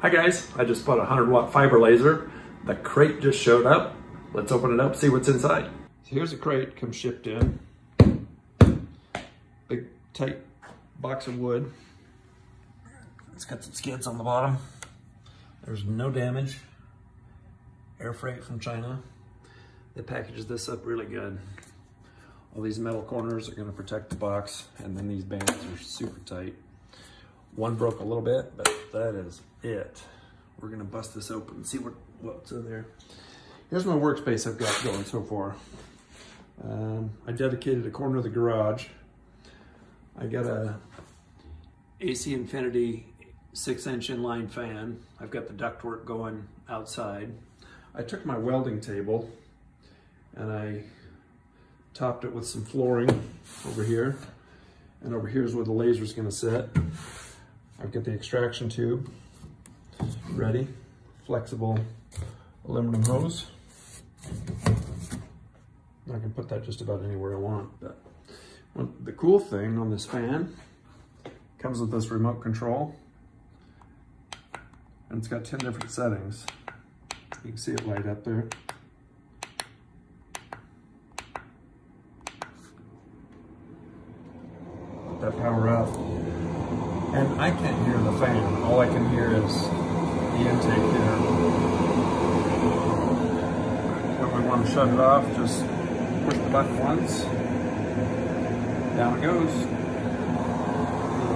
Hi guys, I just bought a 100 watt fiber laser. The crate just showed up. Let's open it up, see what's inside. So here's a crate, comes shipped in. Big tight box of wood. It's got some skids on the bottom. There's no damage. Air freight from China. They packaged this up really good. All these metal corners are gonna protect the box and then these bands are super tight. One broke a little bit, but that is it. We're gonna bust this open and see what, what's in there. Here's my workspace I've got going so far. Um, I dedicated a corner of the garage. I got a AC Infinity six inch inline fan. I've got the ductwork going outside. I took my welding table and I topped it with some flooring over here. And over here is where the laser is gonna sit. I've got the extraction tube ready, flexible aluminum hose. I can put that just about anywhere I want. But the cool thing on this fan comes with this remote control and it's got 10 different settings. You can see it light up there. Let that power up. And I can't hear the fan. All I can hear is the intake there. When we want to shut it off, just push the button once. Down it goes. The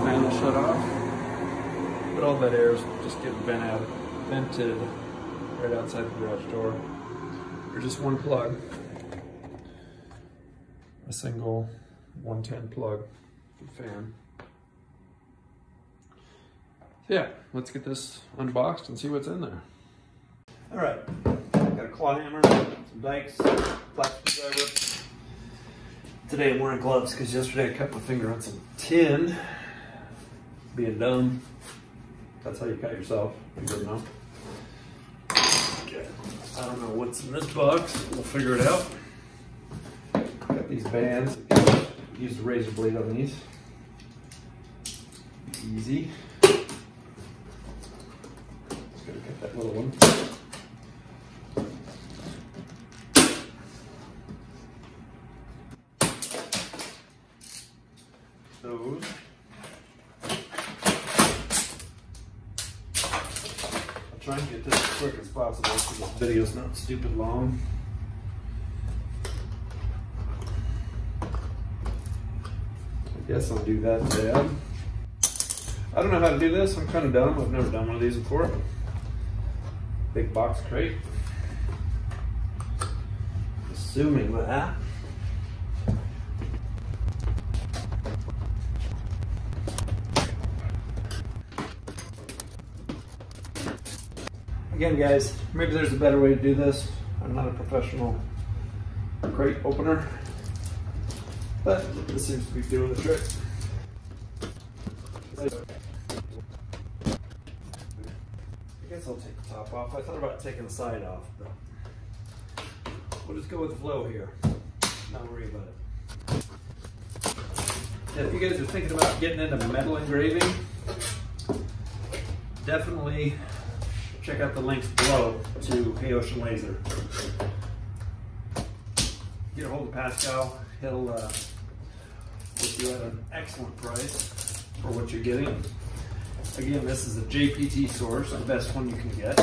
fan will shut off. But all that air is just getting vent out, vented right outside the garage door. There's just one plug. A single 110 plug fan. Yeah, let's get this unboxed and see what's in there. All right, got a claw hammer, some dikes, plastic screwdriver. Today I'm wearing gloves because yesterday I cut my finger on some tin. Being dumb. That's how you cut yourself. You didn't know. Okay. I don't know what's in this box. We'll figure it out. Got these bands. Use the razor blade on these. Easy. Little one. Those. I'll try and get this as quick as possible so this video's not stupid long. I guess I'll do that, Dad. I don't know how to do this. I'm kind of dumb. I've never done one of these before. Big box crate. Assuming that. Again, guys, maybe there's a better way to do this. I'm not a professional crate opener, but this seems to be doing the trick. I guess I'll take the top off. I thought about taking the side off, but we'll just go with the flow here. Not worry about it. And if you guys are thinking about getting into metal engraving, definitely check out the links below to Haotian Laser. Get a hold of Pascal. He'll uh, put you at an excellent price for what you're getting. Again, this is a JPT source, the best one you can get.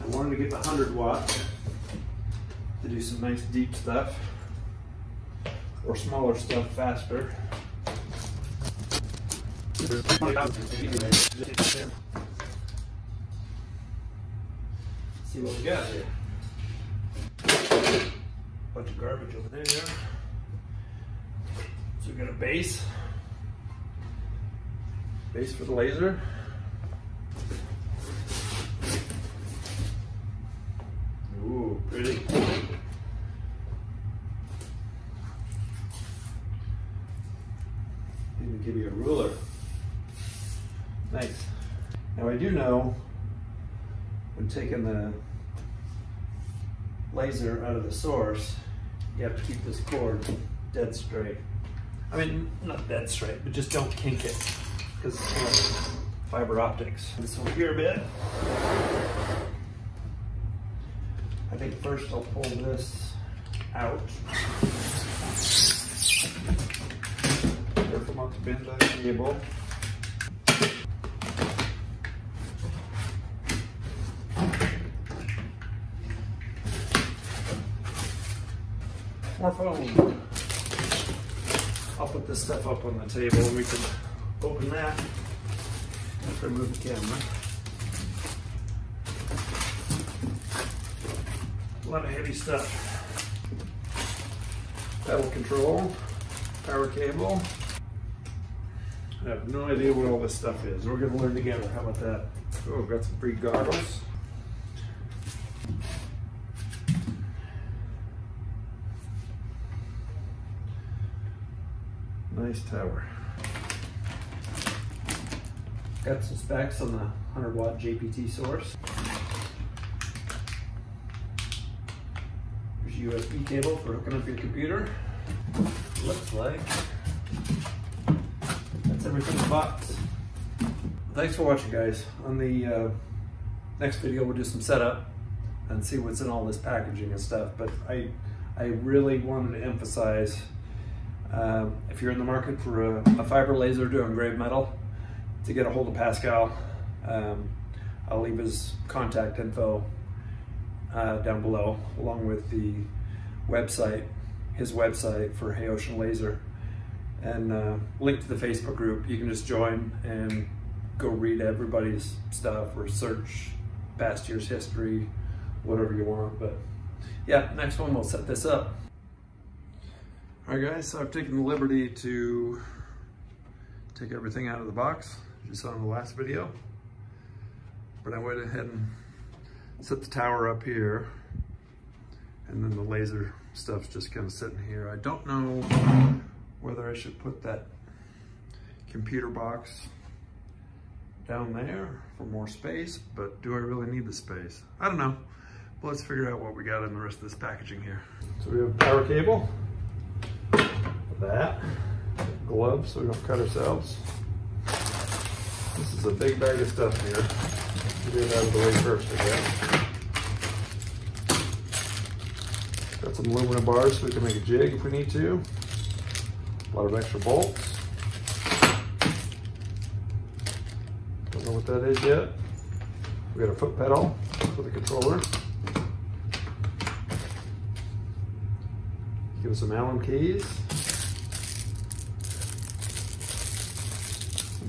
I wanted to get the 100 watt to do some nice deep stuff or smaller stuff faster. See what we got here. Bunch of garbage over there. So we got a base. Base for the laser. Ooh, pretty. Even give you a ruler. Nice. Now I do know when taking the laser out of the source, you have to keep this cord dead straight. I mean, not dead straight, but just don't kink it because it's fiber optics. This over here a bit. I think first I'll pull this out. Careful not to bend that cable. Foam. I'll put this stuff up on the table and we can open that after I move the camera. A lot of heavy stuff. Pedal control, power cable. I have no idea what all this stuff is. We're gonna learn together. How about that? Oh, I've got some free goggles. Nice tower. Got some specs on the 100 watt JPT source. There's USB cable for hooking up your computer. Looks like that's everything in the box. Thanks for watching guys. On the uh, next video we'll do some setup and see what's in all this packaging and stuff. But I, I really wanted to emphasize um, if you're in the market for a, a, fiber laser to engrave metal, to get a hold of Pascal, um, I'll leave his contact info uh, down below, along with the website, his website for Haotian Laser, and uh, link to the Facebook group. You can just join and go read everybody's stuff or search past year's history, whatever you want. But yeah, next one we'll set this up. All right guys, so I've taken the liberty to take everything out of the box, you saw in the last video. But I went ahead and set the tower up here and then the laser stuff's just kind of sitting here. I don't know whether I should put that computer box down there for more space, but do I really need the space? I don't know. But let's figure out what we got in the rest of this packaging here. So we have power cable that. Gloves so we don't cut ourselves. This is a big bag of stuff here. Get it out of the way first. Got some aluminum bars so we can make a jig if we need to. A lot of extra bolts. Don't know what that is yet. We got a foot pedal for the controller. Give us some Allen keys.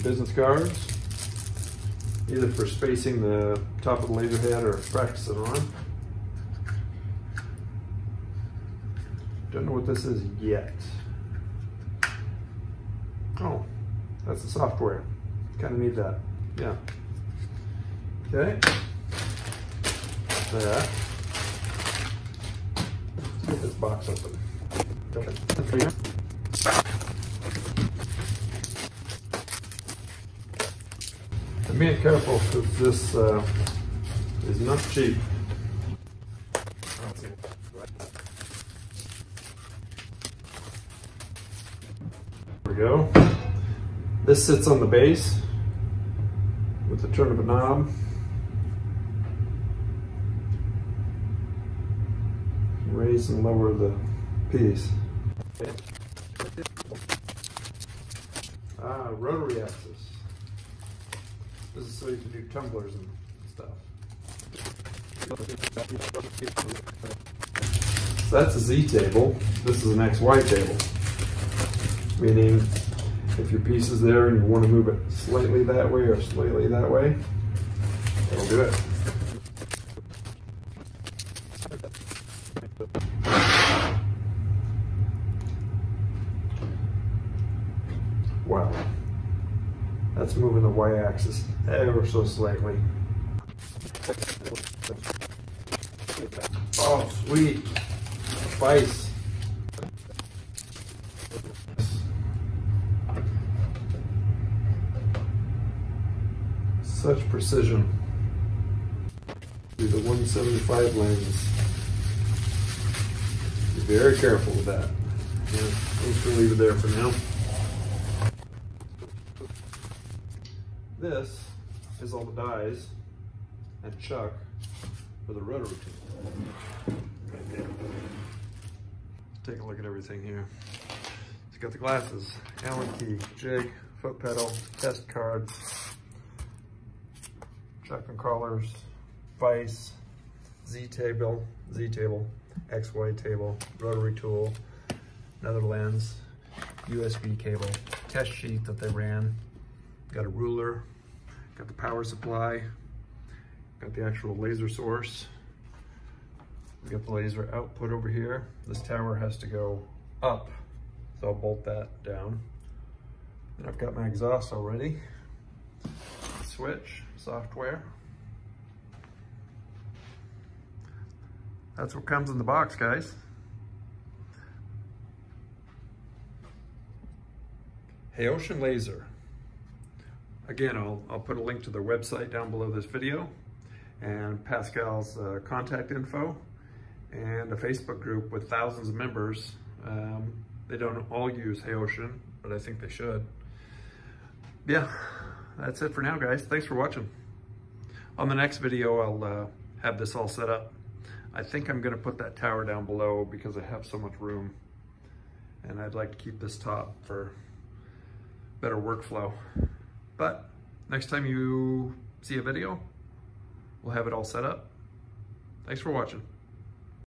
Business cards, either for spacing the top of the laser head or practicing on. Don't know what this is yet. Oh, that's the software. Kind of need that. Yeah. Okay. That. Let's get this box open. Okay. Being careful because this uh, is not cheap. There we go. This sits on the base with the turn of a knob. Raise and lower the piece. Ah, rotary axis. This is so you can do tumblers and stuff. So that's a Z table. This is an XY table. Meaning, if your piece is there and you want to move it slightly that way or slightly that way, it'll do it. Wow. That's moving the y-axis ever so slightly. Oh, sweet. Spice. Such precision. Through the 175 lens. Be very careful with that. Yeah. just gonna leave it there for now. This is all the dies and chuck for the rotary tool. Take a look at everything here. It's got the glasses, Allen key, jig, foot pedal, test cards, chuck and crawlers, vise, Z table, Z table, XY table, rotary tool, another lens, USB cable, test sheet that they ran, got a ruler, got the power supply, got the actual laser source, we got the laser output over here. This tower has to go up, so I'll bolt that down. And I've got my exhaust already. Switch, software. That's what comes in the box, guys. Haotian Laser. Again, I'll, I'll put a link to their website down below this video and Pascal's uh, contact info and a Facebook group with thousands of members. Um, they don't all use Haotian, but I think they should. Yeah, that's it for now, guys. Thanks for watching. On the next video, I'll uh, have this all set up. I think I'm gonna put that tower down below because I have so much room and I'd like to keep this top for better workflow. But next time you see a video, we'll have it all set up. Thanks for watching.